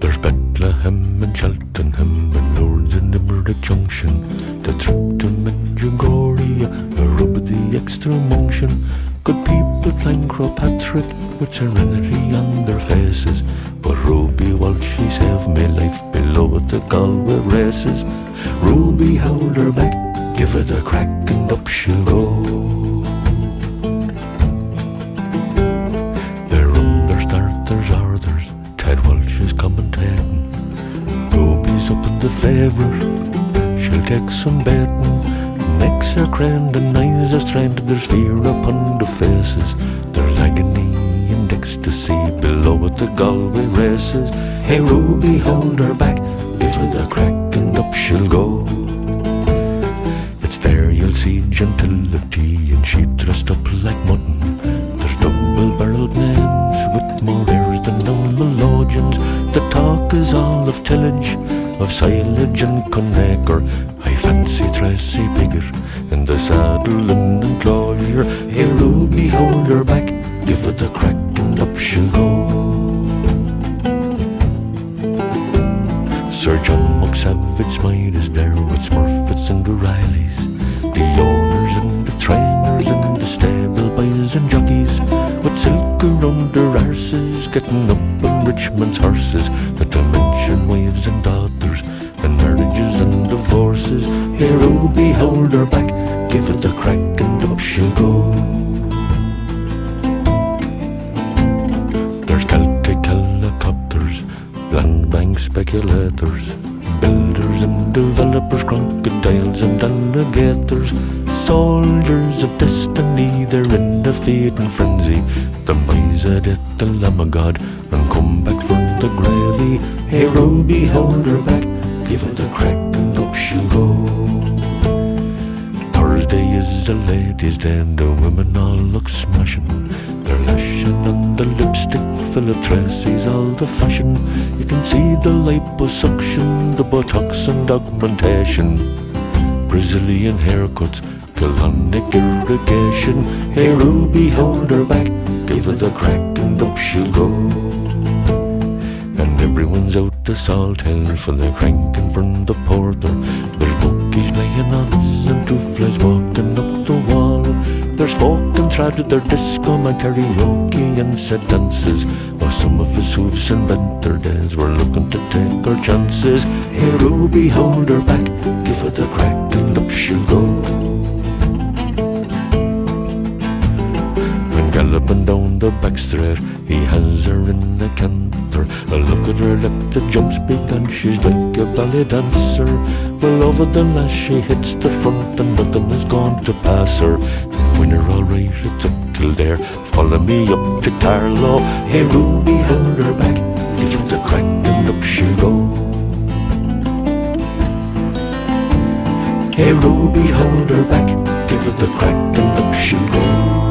There's Bethlehem and Cheltenham and Lourdes and Limerick Junction, the Tripton and Jungoria, a rub the extreme unction. Good people climb Patrick with serenity on their faces. But Ruby Walsh, she saved me life below at the Galway races. Ruby held her back, give it a crack Ted Walsh is commentating. Ruby's up in the favourite, she'll take some betting. Necks are craned and eyes are strained, there's fear upon the faces. There's agony and ecstasy below at the Galway races. Hey Ruby, hold her back, give her the crack and up she'll go. I fancy Tracy bigger in the saddle and enclosure. Hey Ruby, hold her back, give her the crack and up she'll go. Sir John McSavage Smythe is there with Smurfits and O'Reillys. The owners and the trainers and the stable boys and jockeys with silk around their arses, getting up on Richmond's horses. Not to hold her back, give it the crack and up she'll go. There's Celtic helicopters, land bank speculators, builders and developers, crocodiles and alligators, soldiers of destiny. They're in a feeding frenzy. The boys that hit the lamb of God and come back for the gravy. Hey, Ruby, hold her back, give it the crack and up she'll go. Ladies' and the women all look smashing. They're lashing on the lipstick, Philip Treacy's all the fashion. You can see the liposuction, the botox and augmentation. Brazilian haircuts, colonic irrigation. Hey Ruby, hold her back, give her the crack and up she'll go. And everyone's out to Salt for the cranking from the porter. Bookies laying odds and two flies walking up the wall. There's folk and trad with their disco and karaoke and set dances. While some of us who've bent their days were looking to take our chances. Hey Ruby, hold her back, give her the crack and up she'll go. When and down the back straight, he has her in a canter. A look at her lip that jumps big and she's like a ballet dancer. Well, over the last she hits the front and nothing has gone to pass her. When you're alright, it's up till there. Follow me up to Carlow. Hey Ruby, hold her back, give her the crack and up she'll go. Hey Ruby, hold her back, give her the crack and up she'll go.